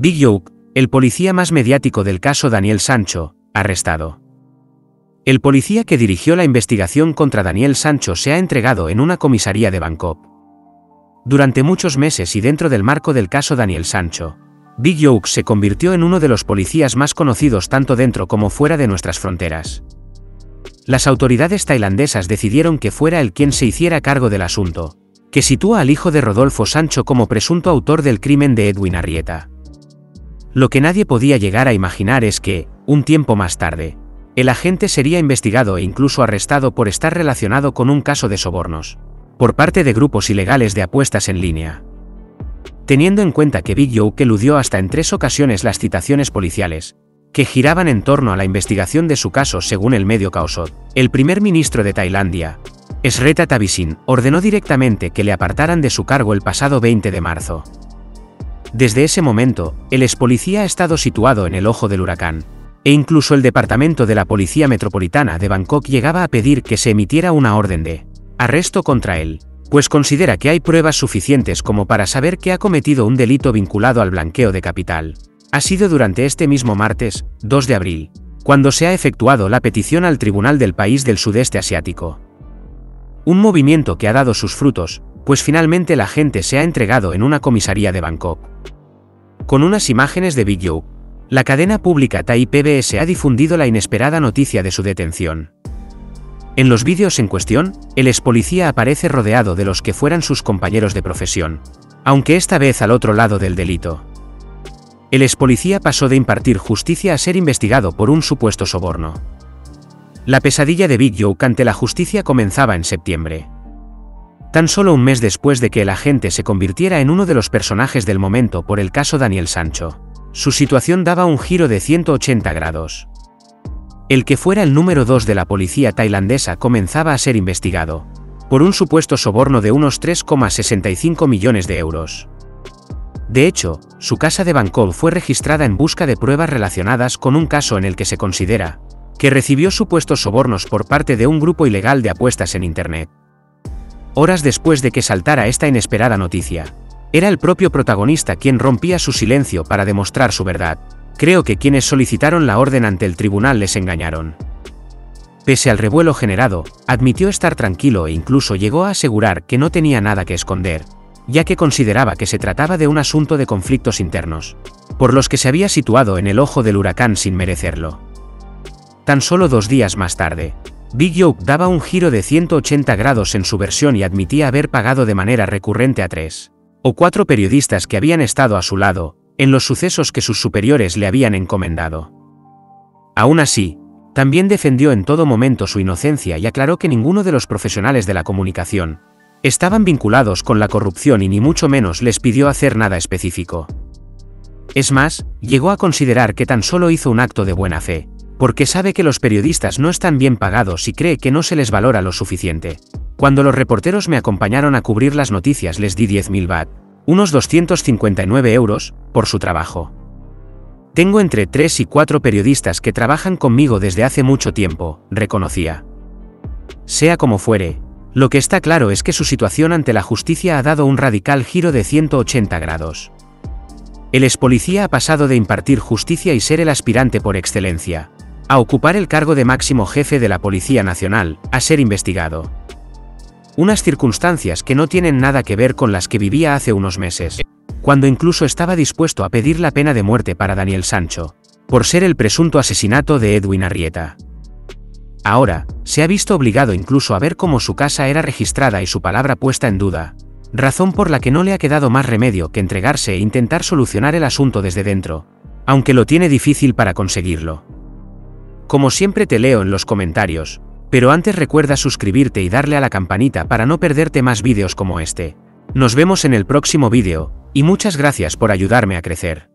Big Joke, el policía más mediático del caso Daniel Sancho, arrestado. El policía que dirigió la investigación contra Daniel Sancho se ha entregado en una comisaría de Bangkok. Durante muchos meses y dentro del marco del caso Daniel Sancho, Big Joke se convirtió en uno de los policías más conocidos tanto dentro como fuera de nuestras fronteras. Las autoridades tailandesas decidieron que fuera él quien se hiciera cargo del asunto, que sitúa al hijo de Rodolfo Sancho como presunto autor del crimen de Edwin Arrieta. Lo que nadie podía llegar a imaginar es que, un tiempo más tarde, el agente sería investigado e incluso arrestado por estar relacionado con un caso de sobornos, por parte de grupos ilegales de apuestas en línea. Teniendo en cuenta que Big Joe eludió hasta en tres ocasiones las citaciones policiales, que giraban en torno a la investigación de su caso según el medio Kaosot, el primer ministro de Tailandia, Sreta Tavisin, ordenó directamente que le apartaran de su cargo el pasado 20 de marzo. Desde ese momento, el expolicía ha estado situado en el ojo del huracán, e incluso el Departamento de la Policía Metropolitana de Bangkok llegaba a pedir que se emitiera una orden de arresto contra él, pues considera que hay pruebas suficientes como para saber que ha cometido un delito vinculado al blanqueo de capital. Ha sido durante este mismo martes, 2 de abril, cuando se ha efectuado la petición al Tribunal del país del Sudeste Asiático. Un movimiento que ha dado sus frutos, pues finalmente la gente se ha entregado en una comisaría de Bangkok. Con unas imágenes de Big Joe, la cadena pública Thai PBS ha difundido la inesperada noticia de su detención. En los vídeos en cuestión, el ex policía aparece rodeado de los que fueran sus compañeros de profesión, aunque esta vez al otro lado del delito. El ex policía pasó de impartir justicia a ser investigado por un supuesto soborno. La pesadilla de Big Joe ante la justicia comenzaba en septiembre. Tan solo un mes después de que el agente se convirtiera en uno de los personajes del momento por el caso Daniel Sancho, su situación daba un giro de 180 grados. El que fuera el número 2 de la policía tailandesa comenzaba a ser investigado, por un supuesto soborno de unos 3,65 millones de euros. De hecho, su casa de Bangkok fue registrada en busca de pruebas relacionadas con un caso en el que se considera que recibió supuestos sobornos por parte de un grupo ilegal de apuestas en Internet horas después de que saltara esta inesperada noticia. Era el propio protagonista quien rompía su silencio para demostrar su verdad. Creo que quienes solicitaron la orden ante el tribunal les engañaron. Pese al revuelo generado, admitió estar tranquilo e incluso llegó a asegurar que no tenía nada que esconder, ya que consideraba que se trataba de un asunto de conflictos internos, por los que se había situado en el ojo del huracán sin merecerlo. Tan solo dos días más tarde, Big Joke daba un giro de 180 grados en su versión y admitía haber pagado de manera recurrente a tres o cuatro periodistas que habían estado a su lado, en los sucesos que sus superiores le habían encomendado. Aún así, también defendió en todo momento su inocencia y aclaró que ninguno de los profesionales de la comunicación estaban vinculados con la corrupción y ni mucho menos les pidió hacer nada específico. Es más, llegó a considerar que tan solo hizo un acto de buena fe, porque sabe que los periodistas no están bien pagados y cree que no se les valora lo suficiente. Cuando los reporteros me acompañaron a cubrir las noticias les di 10.000 baht, unos 259 euros, por su trabajo. Tengo entre 3 y 4 periodistas que trabajan conmigo desde hace mucho tiempo, reconocía. Sea como fuere, lo que está claro es que su situación ante la justicia ha dado un radical giro de 180 grados. El ex policía ha pasado de impartir justicia y ser el aspirante por excelencia, a ocupar el cargo de máximo jefe de la Policía Nacional, a ser investigado. Unas circunstancias que no tienen nada que ver con las que vivía hace unos meses, cuando incluso estaba dispuesto a pedir la pena de muerte para Daniel Sancho, por ser el presunto asesinato de Edwin Arrieta. Ahora, se ha visto obligado incluso a ver cómo su casa era registrada y su palabra puesta en duda, razón por la que no le ha quedado más remedio que entregarse e intentar solucionar el asunto desde dentro, aunque lo tiene difícil para conseguirlo. Como siempre te leo en los comentarios, pero antes recuerda suscribirte y darle a la campanita para no perderte más vídeos como este. Nos vemos en el próximo vídeo, y muchas gracias por ayudarme a crecer.